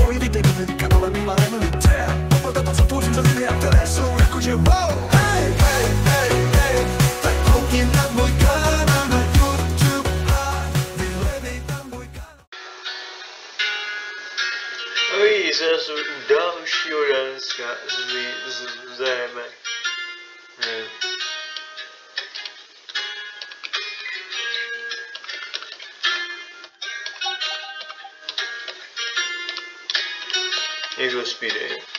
I'm gonna mi mare non in te Ho portato sotto period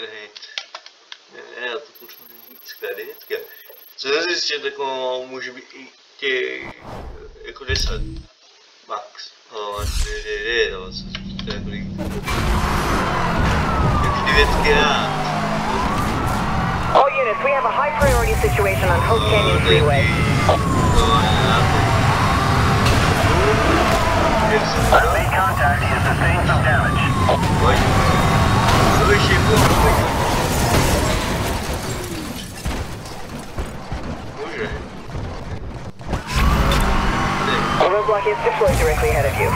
hit. Ne, já to potřebuji víc kredit. Co jsem zjistil, tak ono může být i těch jako 10 max. No, ne, ne, ne, no, to je kolik. Jak devětky. All units, we have a high priority situation on Hope Canyon Freeway. Made contact. He has sustained some damage rentrez chez is deployed directly ahead of you.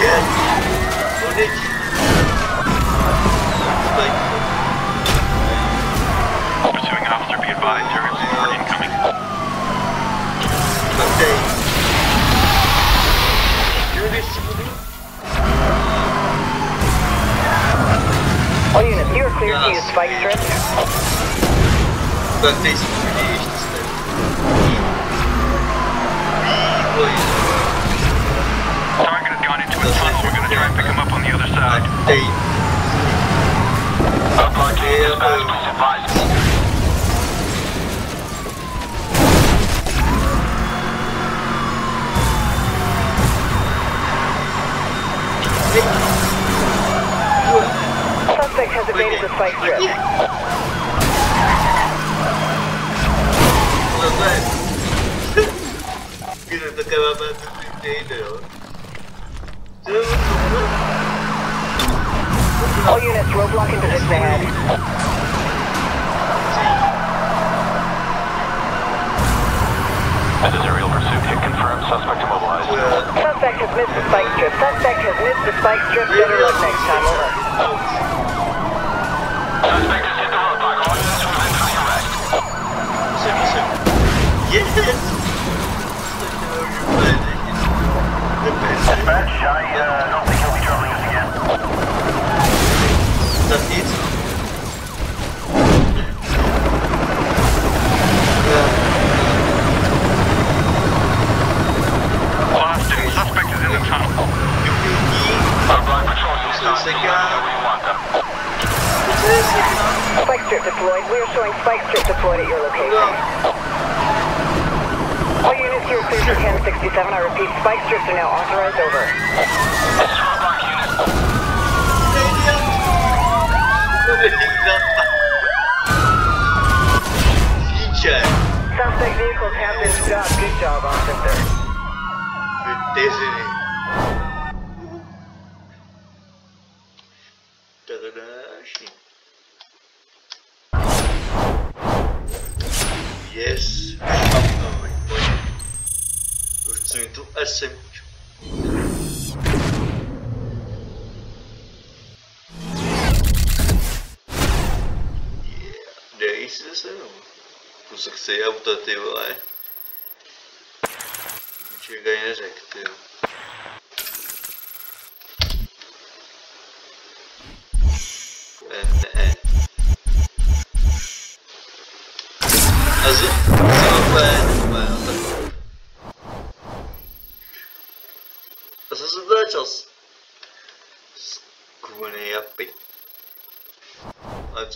Yes! Pursuing officer, be advised, turrets incoming the days. Hear this, Scooby? All units, you are clear to use spike strip. The days creation step. Target has gone into a tunnel. We're gonna try and pick him up on the other side. Up on the his advised. Suspect has evaded the fight All units, roadblock into position ahead. This is Suspect immobilized. Suspect has missed the spike strip. Suspect has missed the spike strip. Better luck next time. Over. Suspect has hit the roadblock. All units within for the arrest. Yes! Dispatch, I uh, don't think he'll be troubling us again. Dat niet. We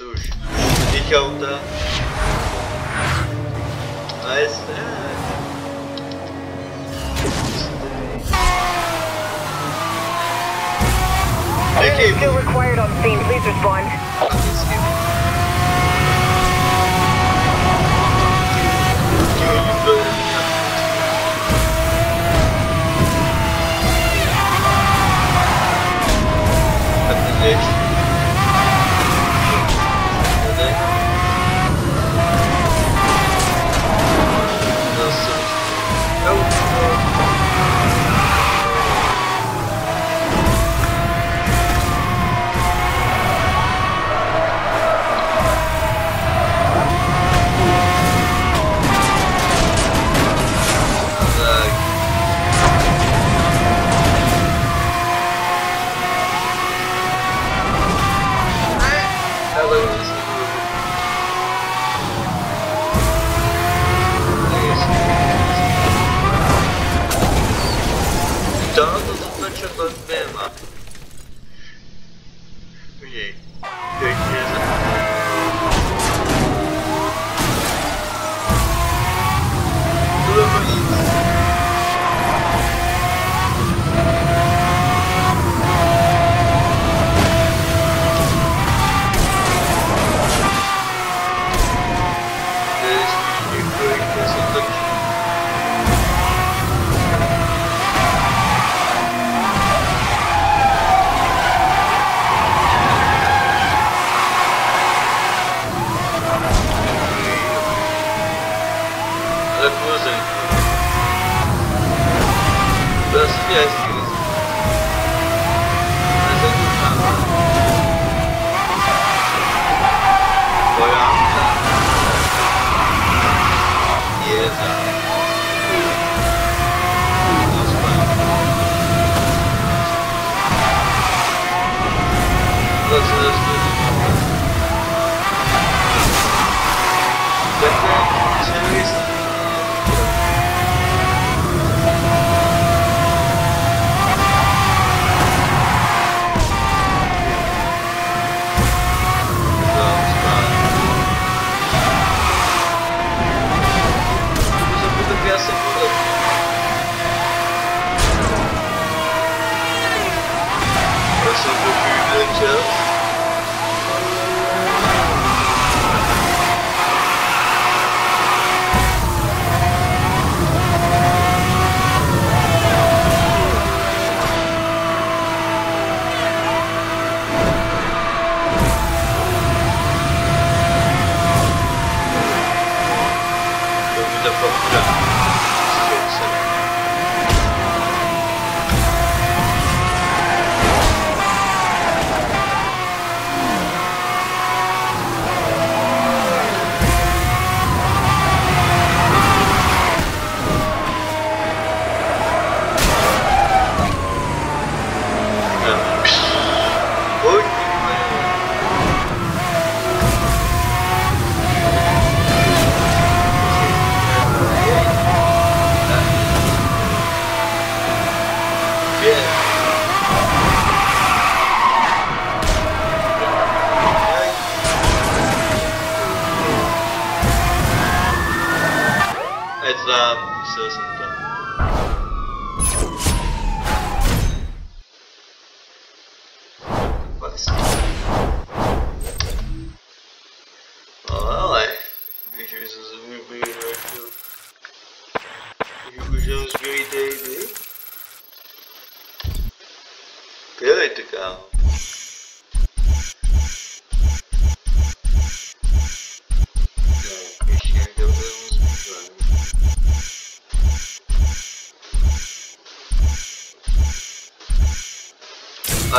cóż, tanto.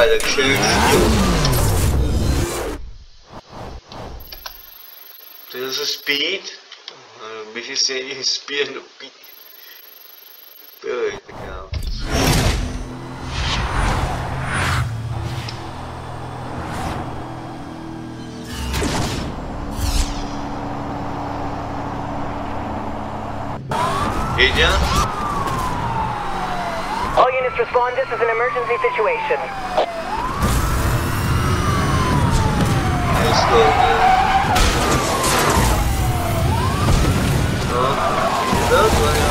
by the church. There's a speed. Uh, if speed and the beat. There Respond, this is an emergency situation. Let's go, man. Oh.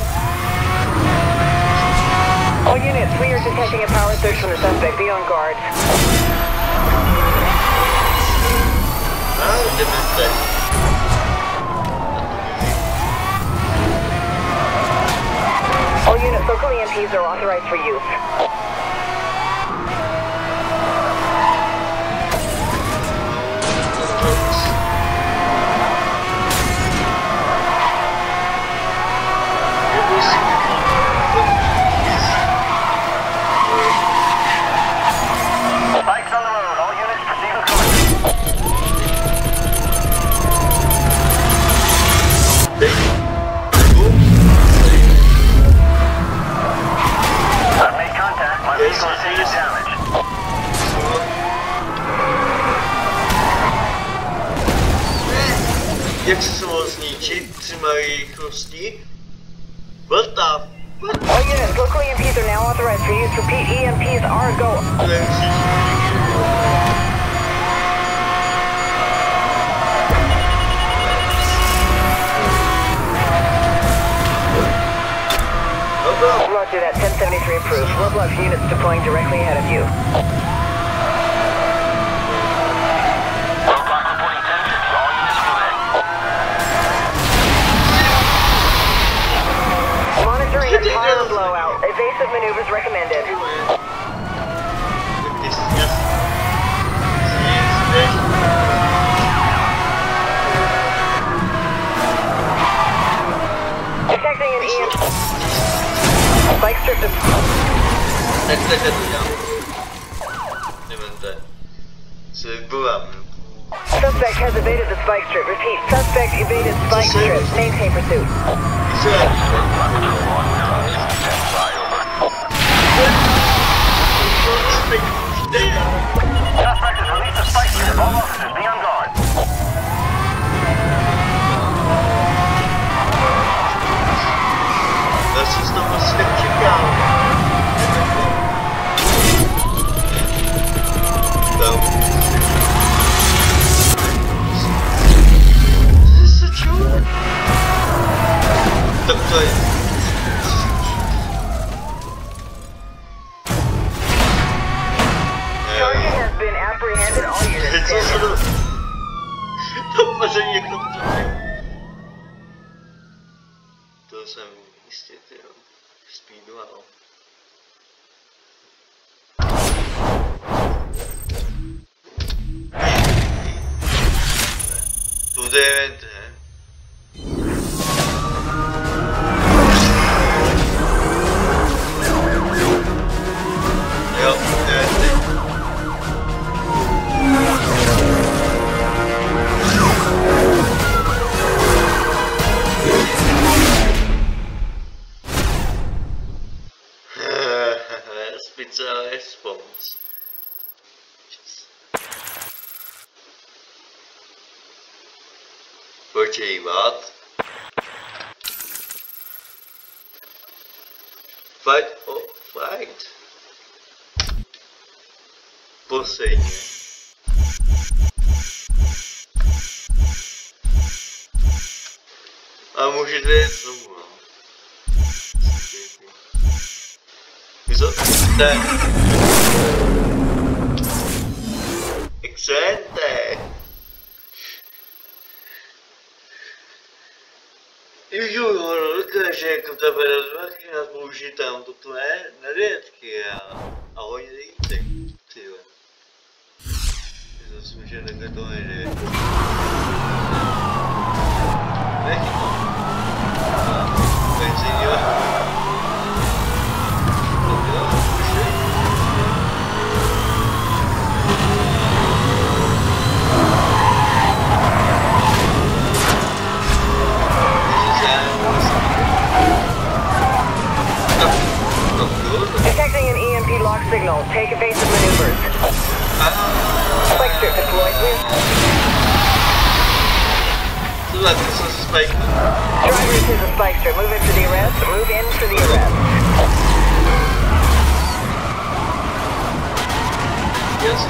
units, we are detecting a power surge from the suspect. Be on guard. I'll demonstrate. All units, local EMPs are authorized for use. Jak se mohlo zničit třema rychlostí? What oh, the fuck? All units, local EMPs are now authorized for use. Repeat, EMPs are go. To nemusíš. Dobra, Roger that. 1073 approved. Roadblock units deploying directly ahead of you. Roadblock reporting 1050. All units move in. Monitoring a tire blowout. Evasive maneuvers recommended. Detecting an EMP. Spike strip to... Tak takhle to dělám. Nevím, Suspect has evaded the spike strip. Repeat, suspect evaded spike strip. Maintain pursuit. Excelente. Gente. Eu juro que a gente trabalha numa criança to tu je Na a, a hodně jíte, ty jo. Zase může nechat to nejde. Nechci to. Signal. Take evasive maneuvers. Spike strip deployed. Słuchaj, to są spajki. Driver into the spike strip. Move in for the arrest. Move in for the arrest. Jest.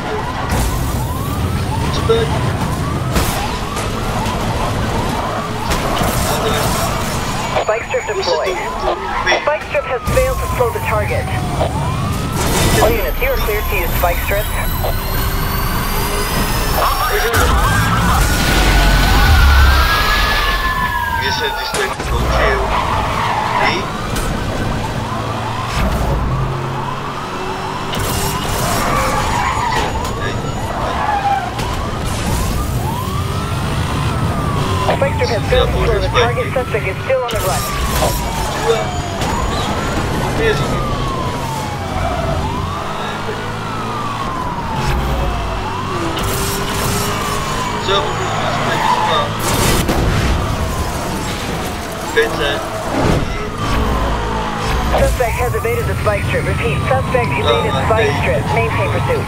Zbyt. Spike strip deployed. Spike strip has failed to slow the target. All units, you are cleared to use spike strip. Gdzie się gdzieś tak włączył. I? Spike strip has failed to slow the target. Suspect is still on the run. double Suspect has evaded the spike strip. Repeat, suspect evaded oh, spike strip. Maintain pursuit.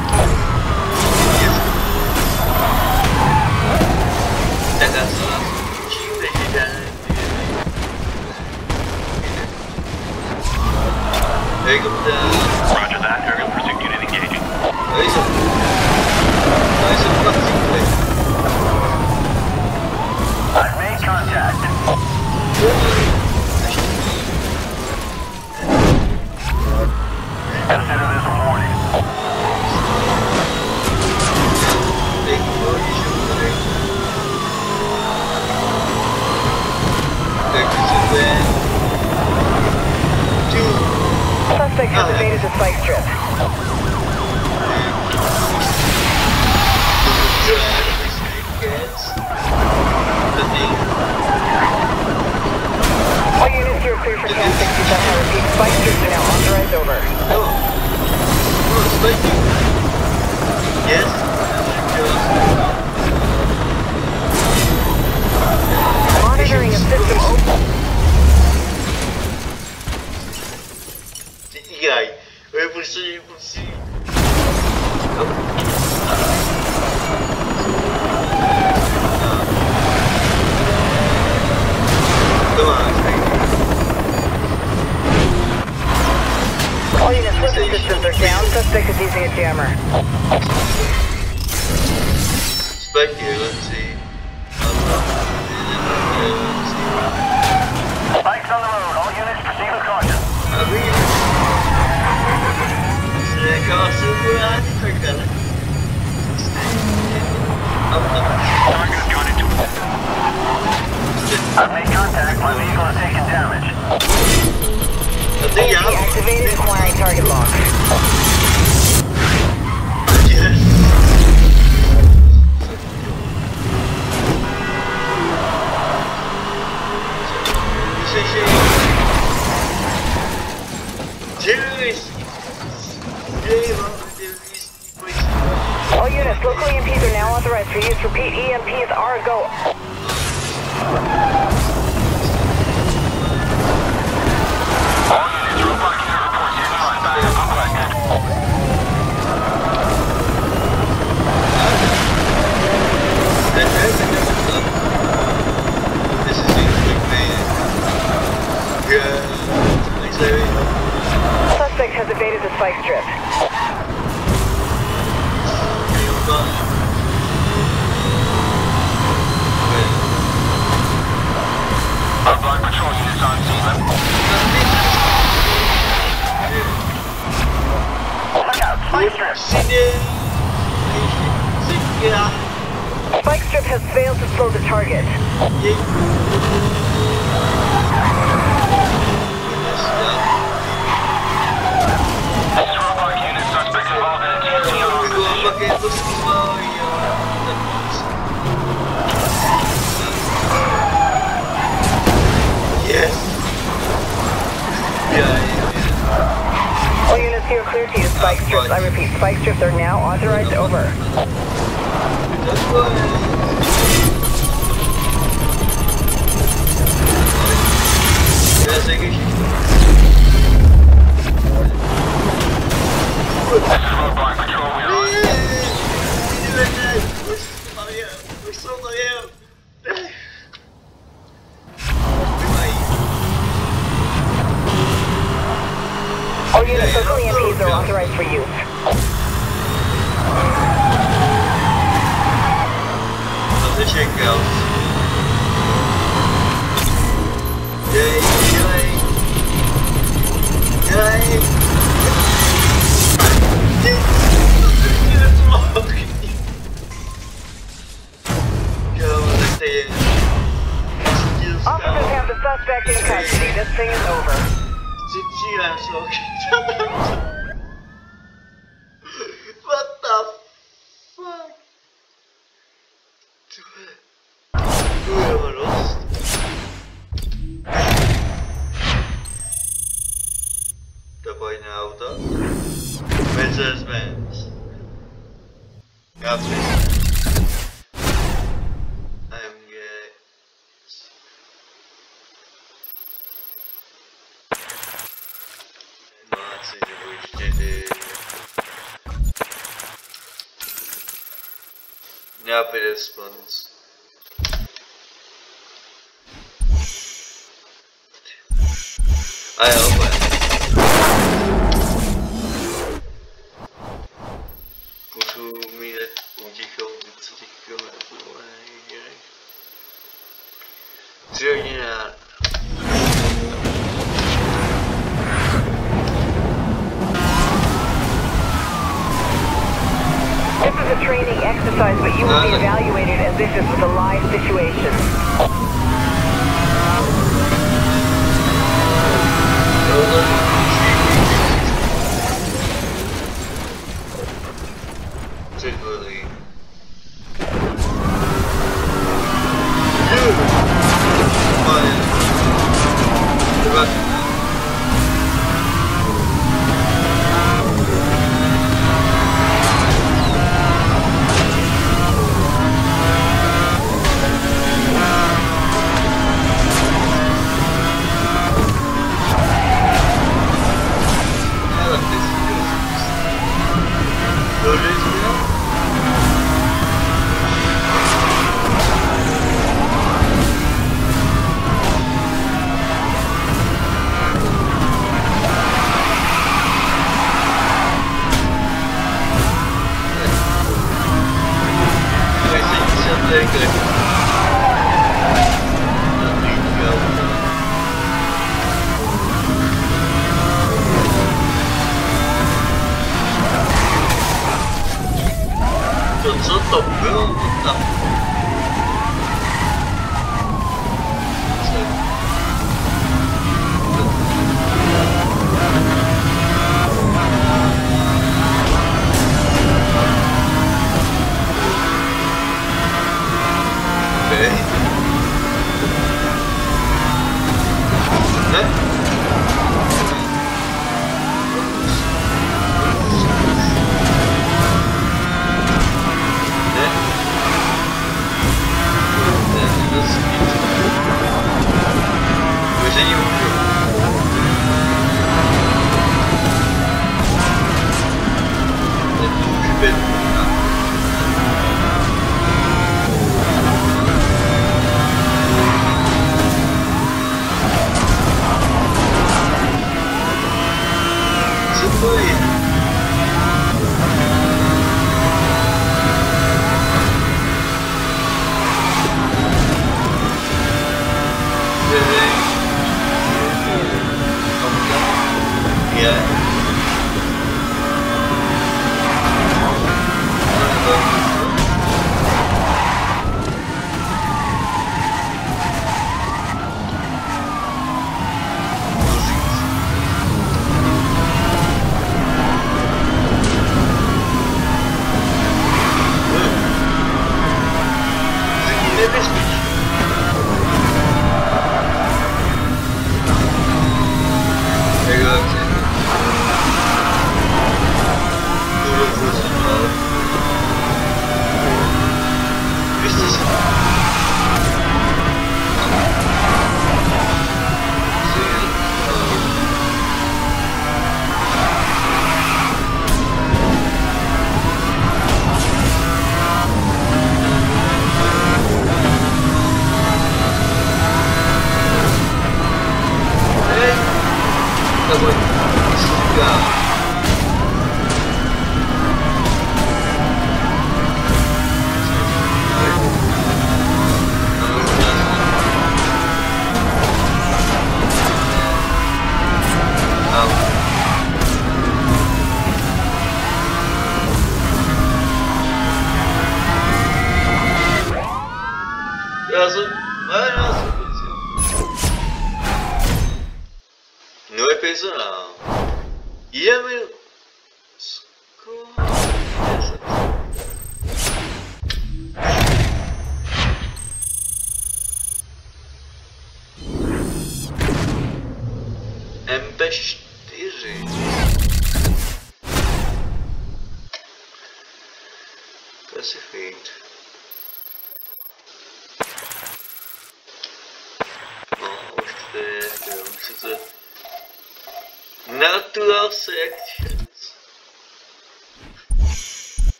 Roger that, aerial pursuit unit engaging. Suspect has evaded the spike strip. Roger, clear for 1067. Repeat, spike troops now authorized over. Hello. Yes? Monitoring of system open. Yeah, we will see. Thank Speculative. A jo, pojď. Budu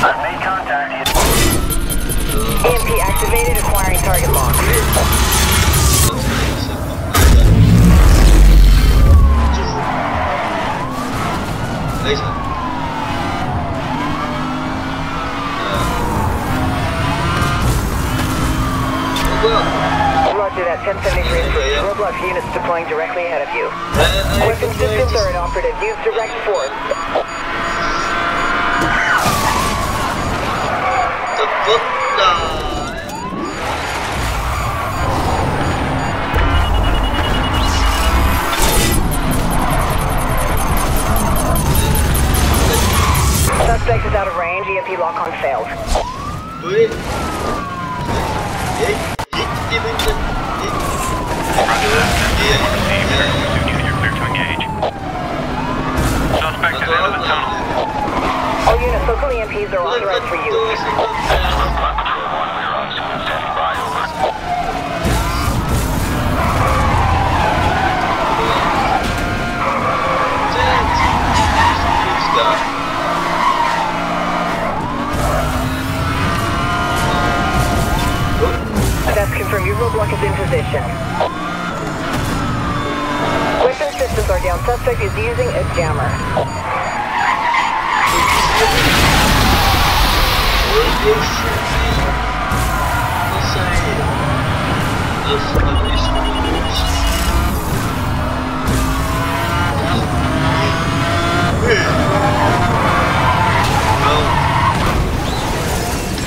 I've made contact. EMP activated, acquiring target lock. Uh, well, Roger that, 1073. Roadblock units deploying directly ahead of you. uh, Weapon systems are inoperative. Use direct force. The fuck Suspect is out of range. EMP lock on failed. Do it. Yeah, yeah, yeah, Received. Pursuit you're clear to engage. Suspect is into the tunnel. All units, local EMPs are authorized for use. Roadblock confirmed. Your roadblock is in position. Weapon systems are down. Suspect is using a jammer.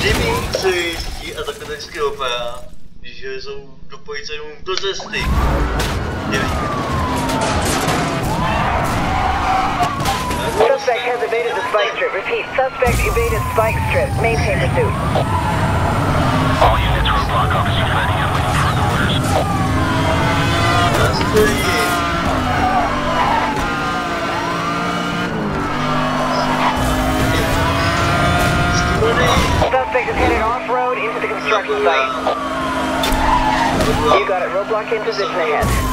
Divníci a takhle vždycky vypadá, že jsou do policie jenom do cesty. Nevím. Suspect has evaded the spike strip. Repeat, suspect evaded spike strip. Maintain pursuit. All units, roadblock officers ready and waiting for the orders. That's the in position ahead.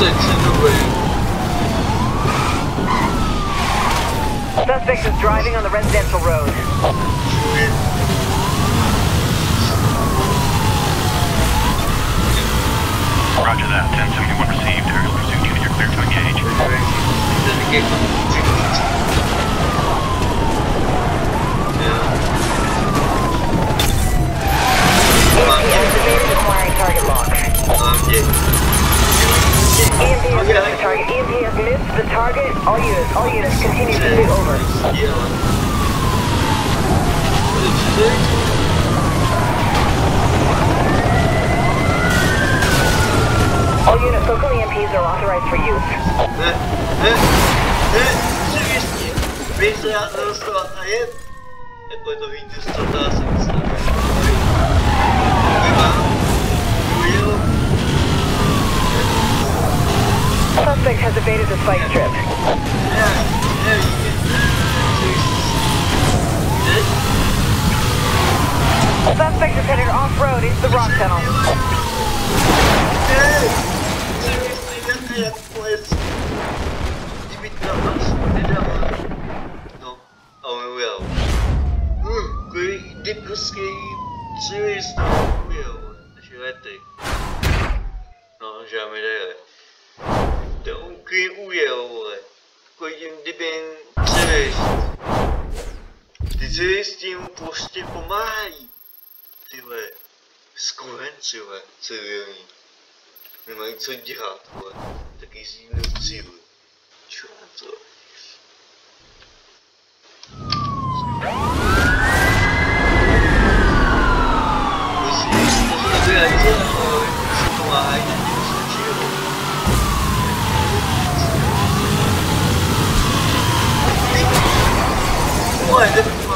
Teď se dobrý. Suspect is driving on the residential road. Roger that. 1071 received. Aerial pursuit unit, you're clear to engage. EMP activated, acquiring target lock. EMP has missed the target. EMP has missed the target. All units, continue pursuit over. Are authorized for use. A je? Jako je to víc, co. Ujel. Suspect has evaded the spike strip. Suspect is headed off-road into the rock tunnel. Ne, seriously, jak ples. Kdyby to nás nedával. No, a on ujel. ruky ujel, vole. Takový tím dybin di Ty zrest. tím prostě pomáhají. Ty vole, Tyhle vole, civilní. Nemají co dělat, vole. Tak si do cílu. Čo na to? Thank you. Vole, nebudu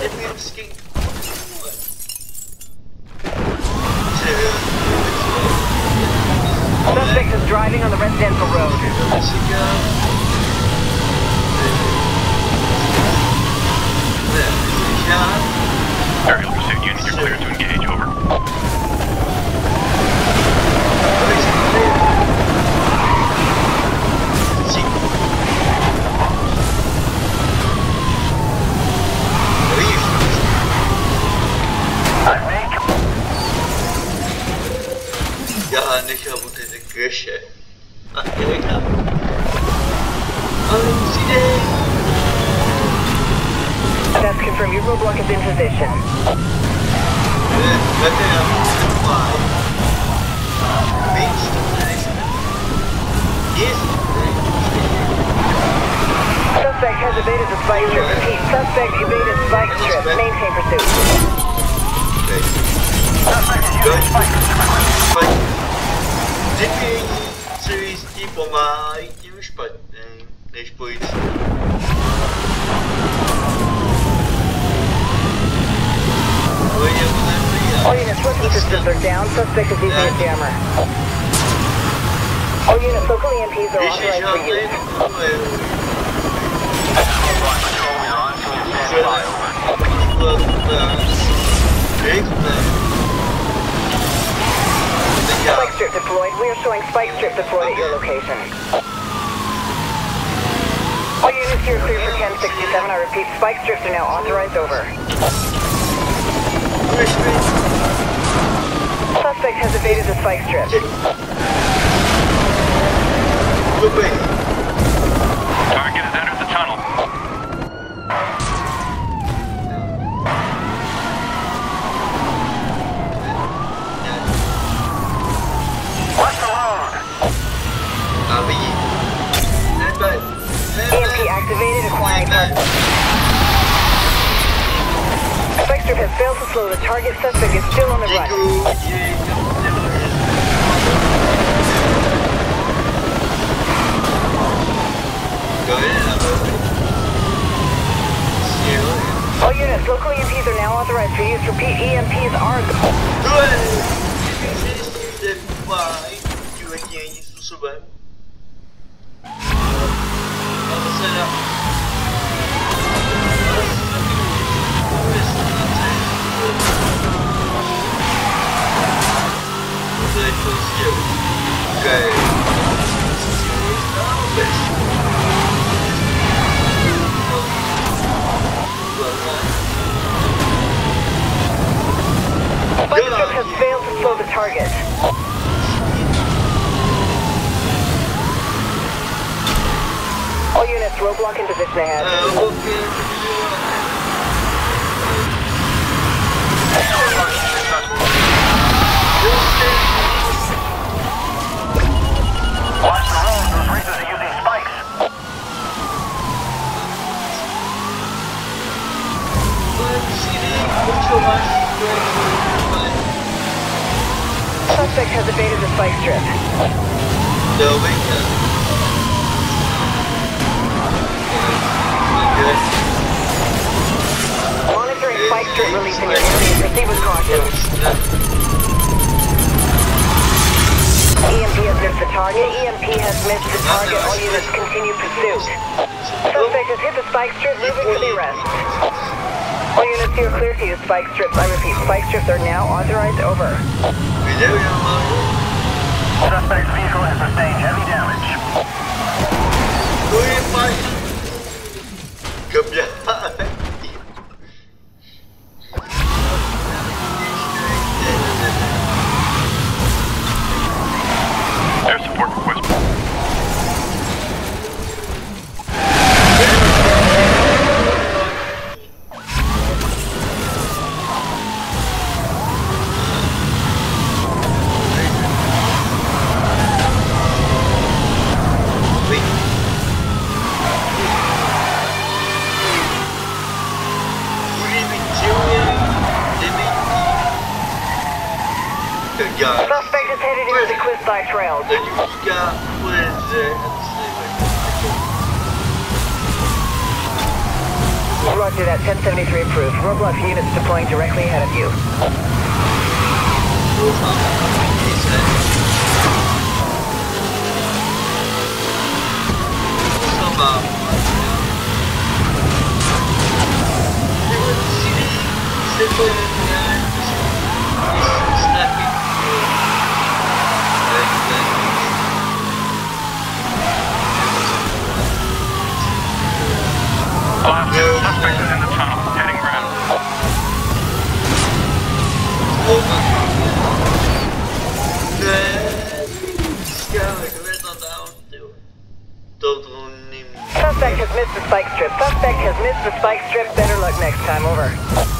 Epirský. Vole. Suspect is driving on the residential road. Strip deployed. We are showing spike strip deployed at your location. All units here for 1067. I repeat, spike strip are now authorized over. Suspect has evaded the spike strip. suspect is still on the run. Last suspect is in the tunnel, heading. Suspect has missed the spike strip. Suspect has missed the spike strip. Better luck next time. Over.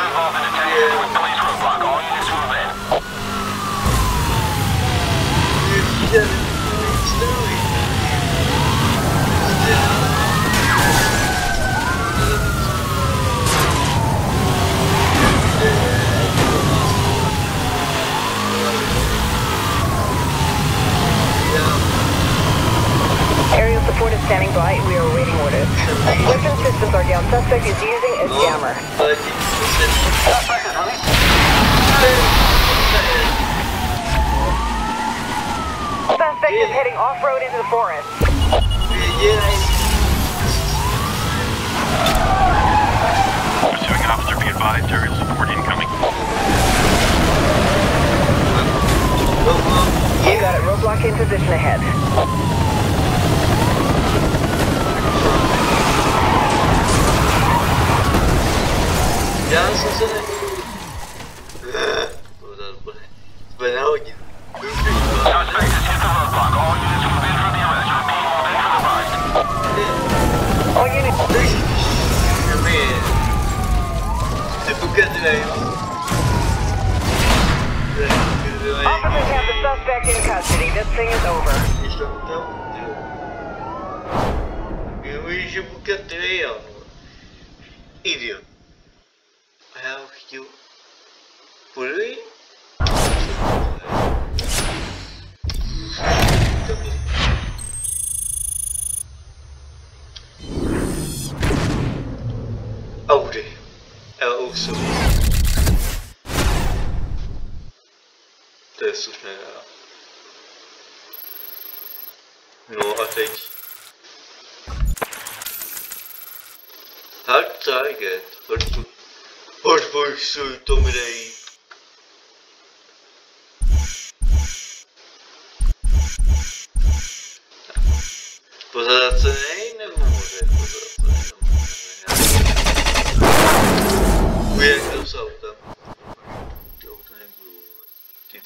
Airport is standing by. We are awaiting orders. Weapon systems are down. Suspect is using a jammer. Suspect is heading off-road into the forest. Pursuing officer, be advised. Aerial support incoming. You got it. Roadblock in position ahead. Já jsem se boxu. To je slušné. No a teď. Hard target. Odbož svůj tomu dej. Pozadat se ne.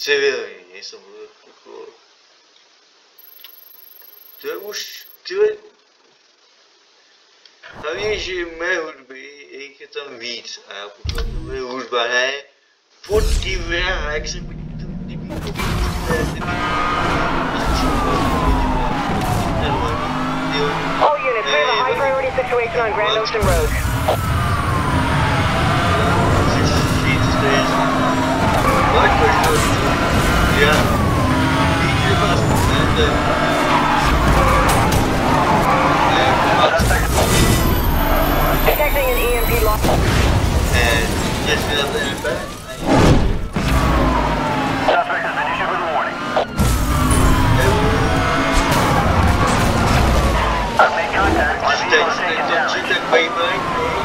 Ty civilní, nejsem jako... To je už, ty Hlavně, že mé hudby, jejich je tam víc a já potom to moje hudba ne fotky vraha, jak se mi to líbí, All units, we have a high priority situation on Grand Ocean Road. For that little bit. Suspect has been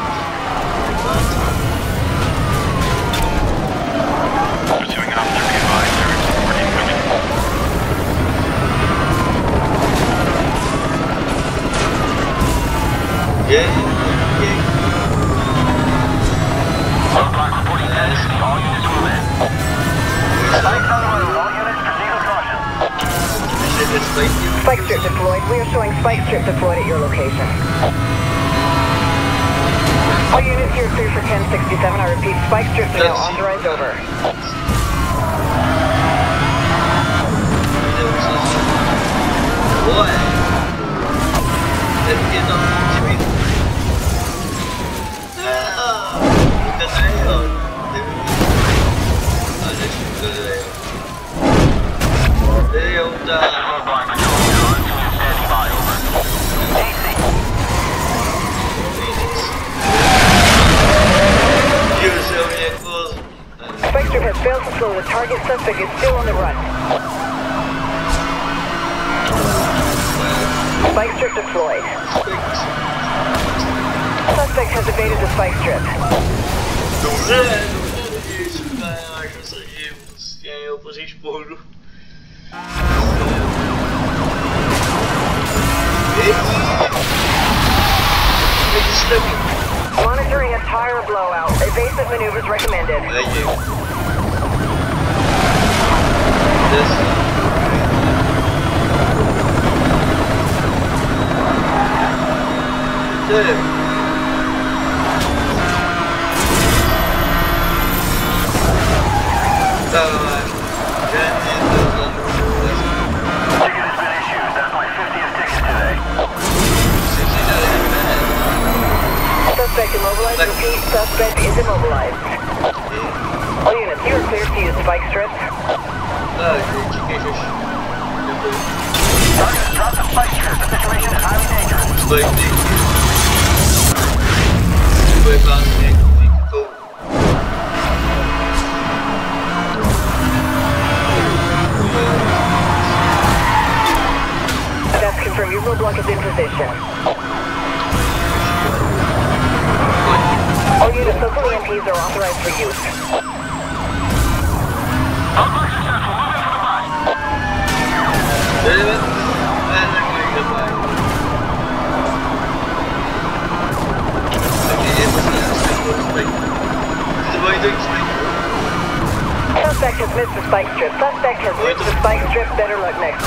Roadblock reporting density. All units move in. Spikes on. All units proceed with caution. Spike strip deployed. We are showing spike strip deployed at your location. All units here clear for 1067. I repeat, spike strips are now authorized over. Roadblock patrol. Your deployed. Suspect has evaded the spike strip. Monitoring a tire blowout. Evasive maneuvers recommended. Będzie. Jest. Ty. Dawaj. Suspect immobilized. Repeat, suspect is immobilized. All units, you are cleared to use spike strips. Coś. Target dropped the spike strip. The situation is highly dangerous. W tej Były confirm your roadblock is in position. All units, local EMPs are authorized for use. The. David, that's a good. Okay, a. This. Suspect has missed the spike strip. Suspect has missed the spike strip. Better luck next.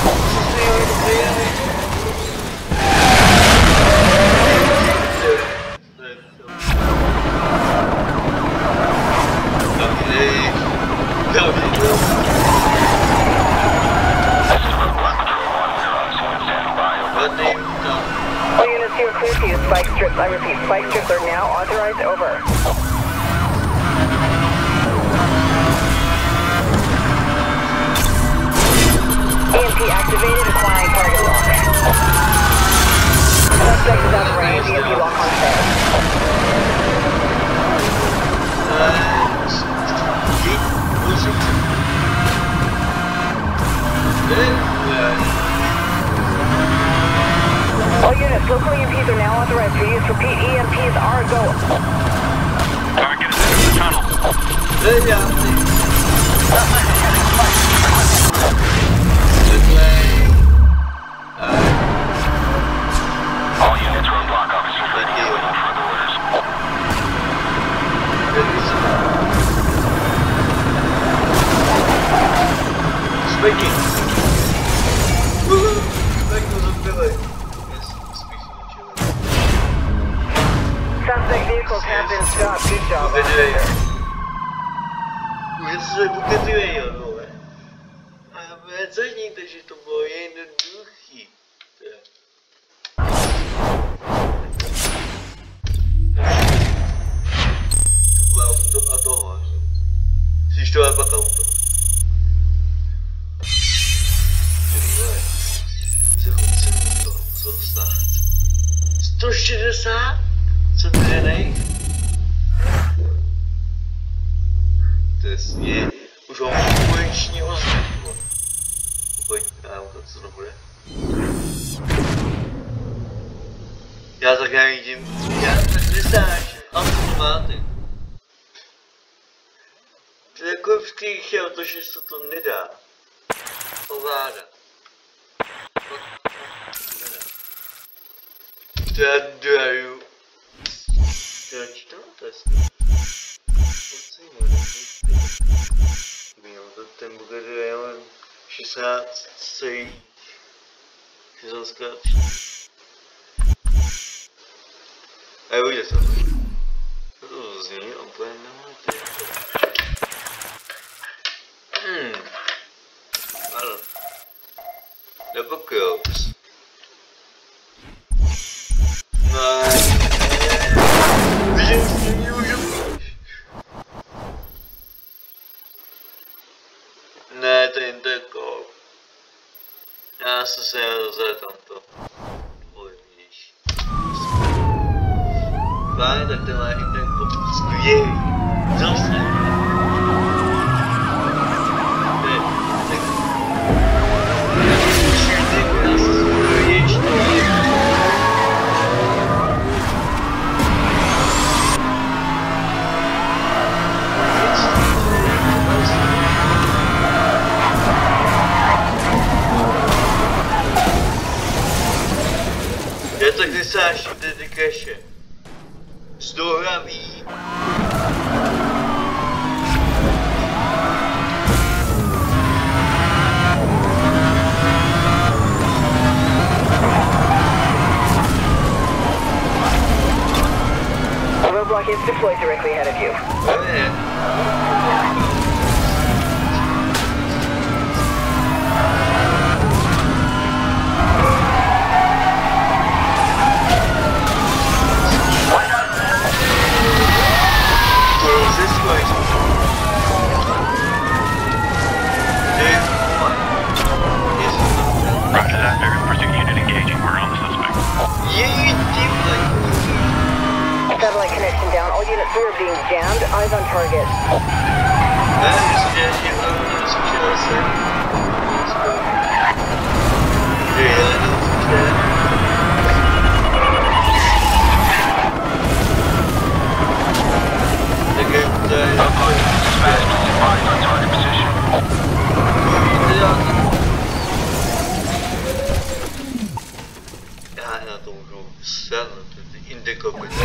Oh, range. EMP lock on. All units, local EMPs are now authorized for use. Repeat, EMPs are a go. Target is in the tunnel. 16 celý 16 krát. A jo, je to. To zní úplně nemáte. Hmm. Nebo Crows. tam to ovlivníš. Fajn, tak to má jeden popust. Jej! Zase! Roadblock is deployed directly ahead of you. Ne. This way. Dude, what? Roger that. Very pursuit unit engaging. We're on the suspect. Yeah, you did like. Satellite connection down. All units, we are being jammed. Eyes on target. Just say. Yeah, yeah. Day. Target position. Indiko bude. Pojďte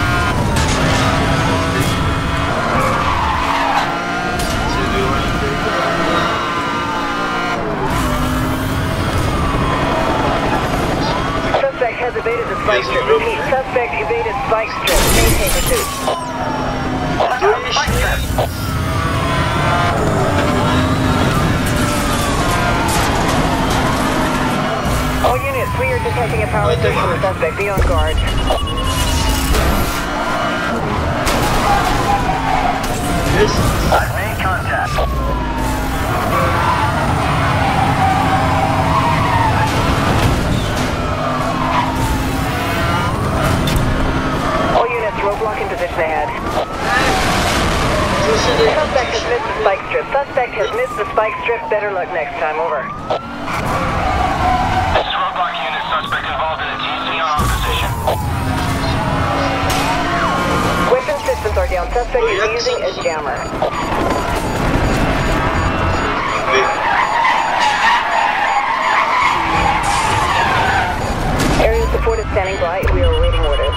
has evaded the spike strip. Repeat, suspect evaded spike strip. Maintain pursuit. All units, we are detecting a power surge from the suspect. Be on guard. Yes. I've made contact. Units, roadblock in position ahead. Co? Suspect has missed the spike strip. Suspect has missed the spike strip. Better luck next time. Over. This is roadblock unit. Suspect involved in a TC on our position. Weapon systems are down. Suspect is using a jammer. Area support is standing by. We are awaiting orders.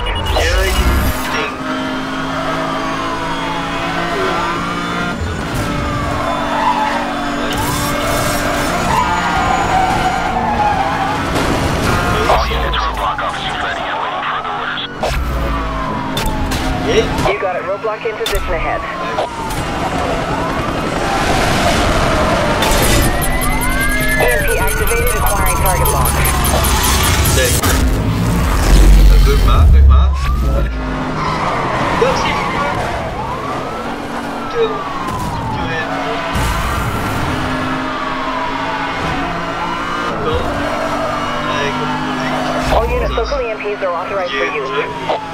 You got it. Roadblock in position ahead. EMP activated. Acquiring target lock. Tak pojď má, pojď má. Jak si je. To. A All units, local EMPs are authorized for use.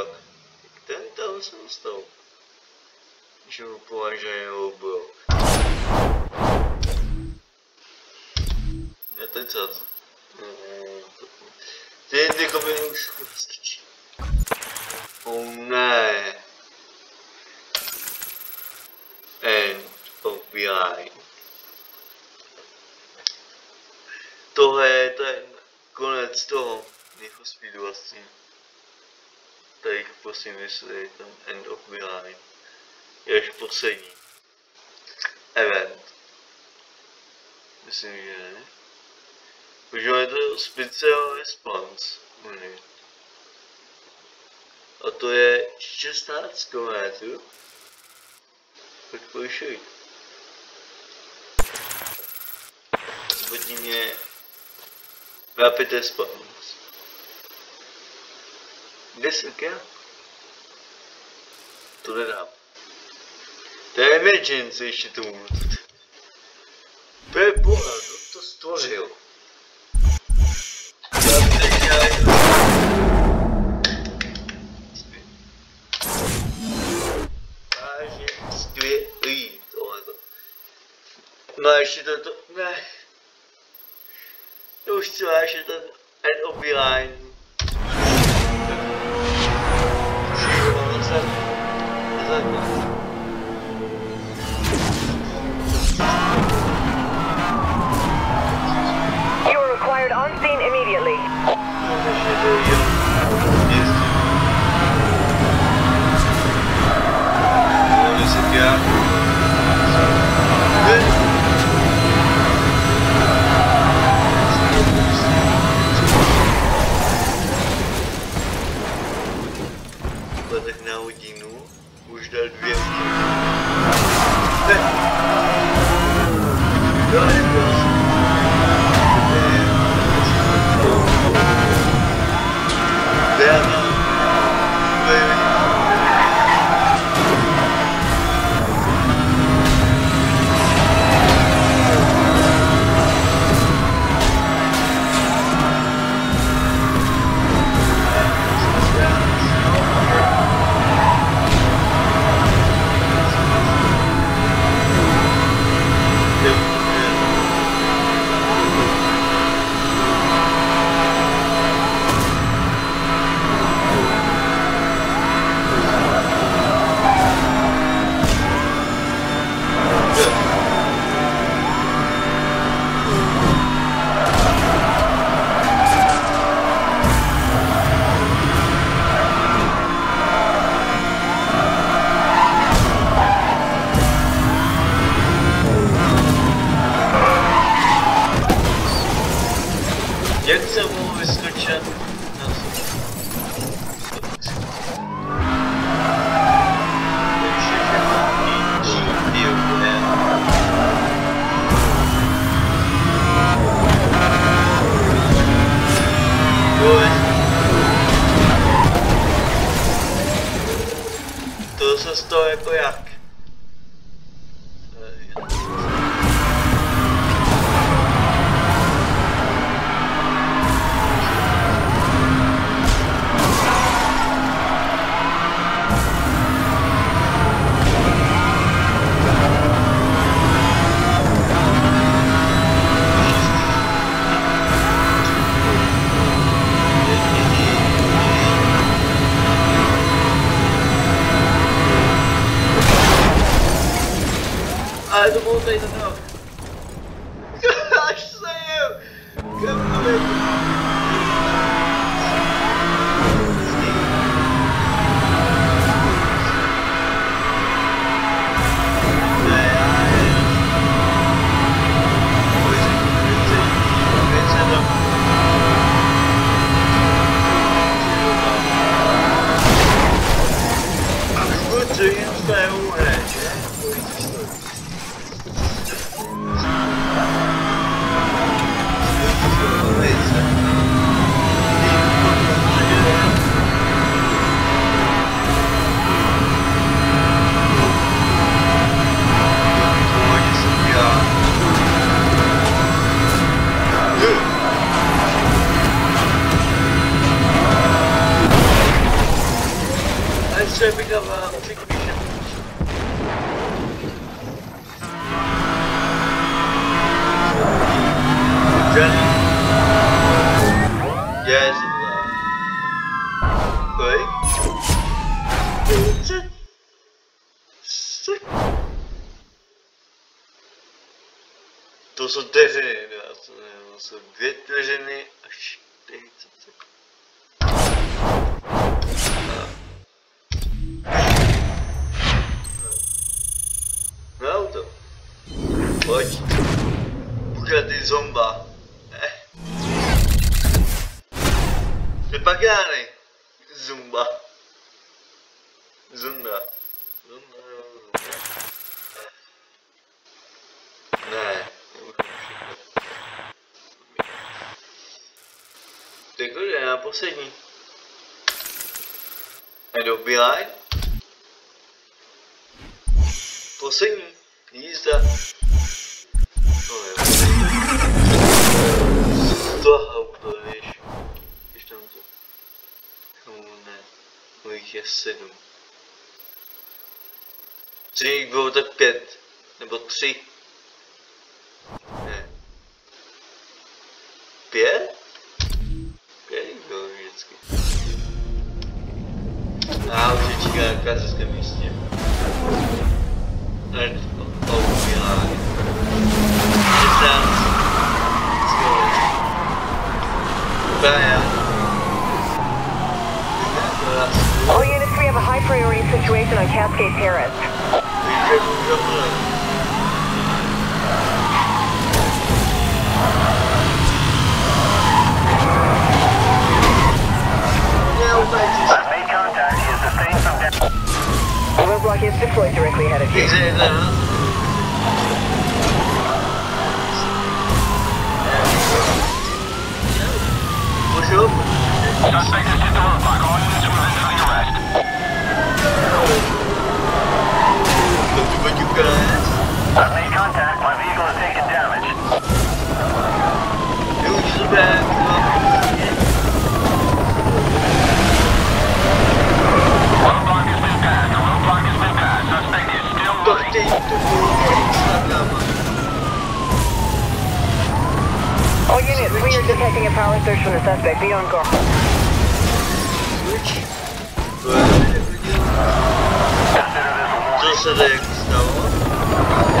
bu anjanho roubou. Já tady ty Teď vykopím už stačí. O ne. End of behind. Tohle je ten konec toho Nicho Speedu vlastně. Tady prosím jestli je ten End of Behind. Je až poslední. Event. Myslím, že ne. To Special Response Unit. A to je 16 km. Tak pojď. Spodní mě Rapid Response. Kde jsem já? To nedám. To je emergency ještě tomu. To je boha, to, to stvořil. Já bych tak dělal Vážně skvělý tohleto. No a ještě to, to, ne. To už chci vážně ten end of behind. You vite le gêner. Merde. Ok. Buga di zomba. Eh. Per pagare. Zumba. Zumba. Zumba. Eh. Na poslední. Jdu bílaj. Poslední. Jízda. To je To auto, víš. Víš tam to. Komu ne. No jich je sedm. Tři bylo tak pět. Nebo tři. Ne. Pět A už je čeká na kazovském místě. Red Opiai. It sounds good. Bam. All units, we have a high priority situation on Cascade Terrace. I've made roadblock is deployed directly ahead of you. Is it uh, that? Push up. Suspect has hit the roadblock. All units move in for the arrest. What you guys? I've made contact. My vehicle has taken damage. It was bad. Roadblock has been passed. The roadblock has been passed. Suspect is still moving. Tortei tudo Instagram. We are detecting a power surge from the suspect. Be on guard. Switch. Consider this a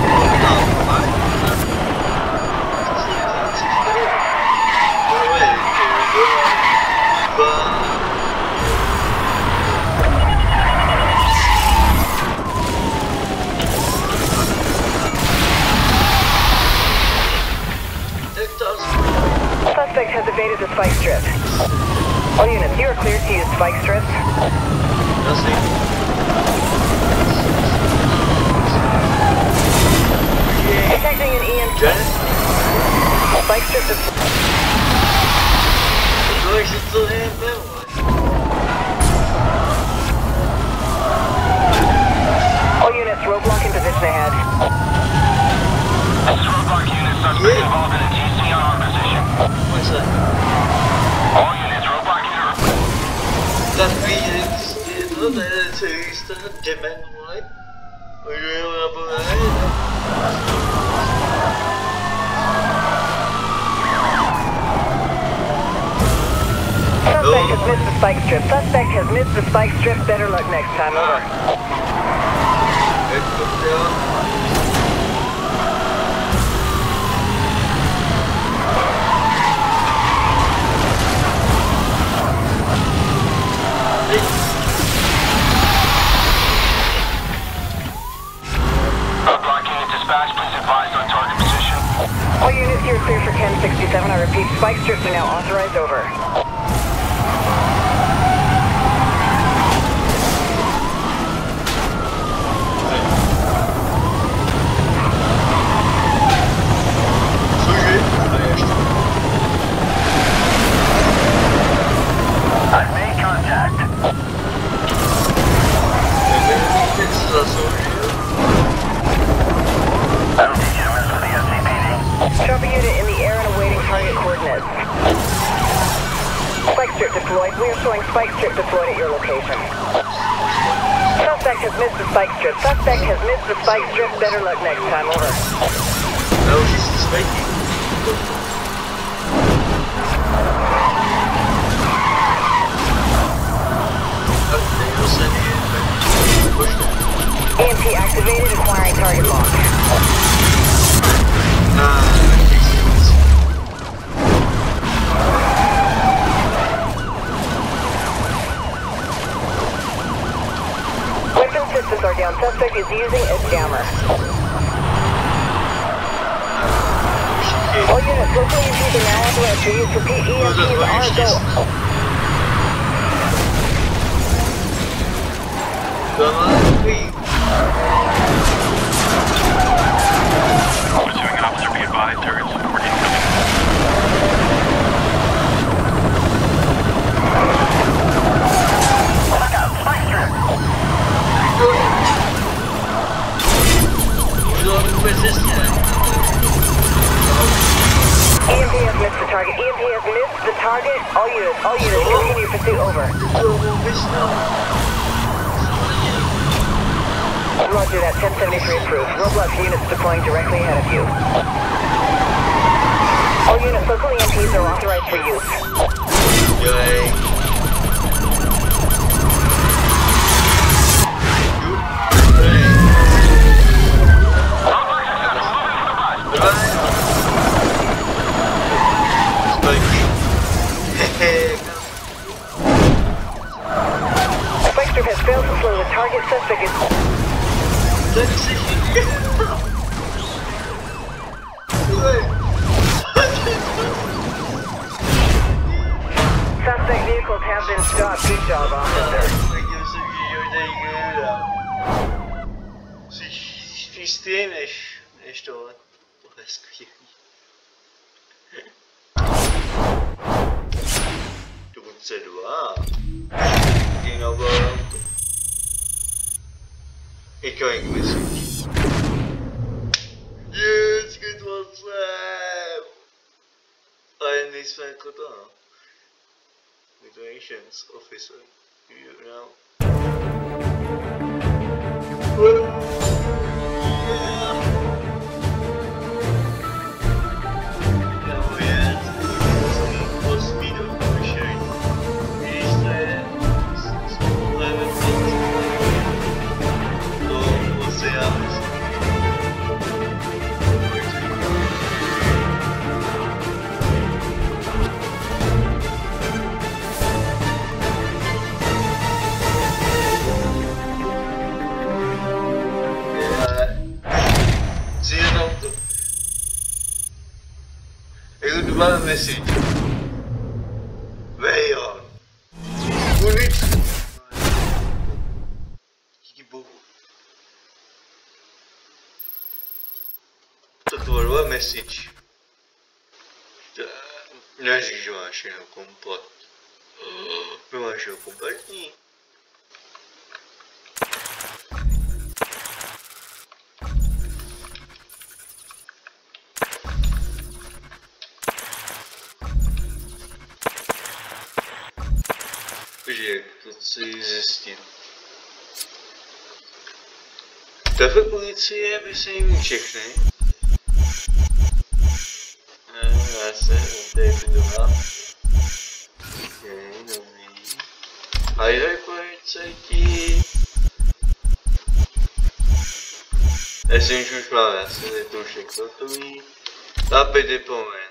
suspect is using a jammer. All units locally receive an alert to use repeat EMPs are go. Pursuing officer, be advised, absorb resistance. EMP has missed the target. EMP has missed the target. All units, all units, continue pursuit over. Roger that, 1073 approved. Roadblocks units deploying directly ahead of you. All units, local EMPs are authorized for use. Yay. Target suspect is. going message. Yes, good one, live! I miss my Kodan. Migrations officer. You know. message. Where you! Díky bohu. To tvorba message. Neříš, že komplet. Máš jeho kompletní? Zjistit. Tahle policie by se jim všechny. Eh, Já se vydává. Okay, dobrý. Highway policajti. Já si už máme, asi to všechno hotový. Rapid deployment. To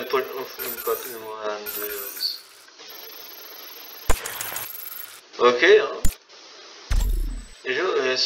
to. Oh, there's a put of impact in my hand wheels. OK, jo. Takže je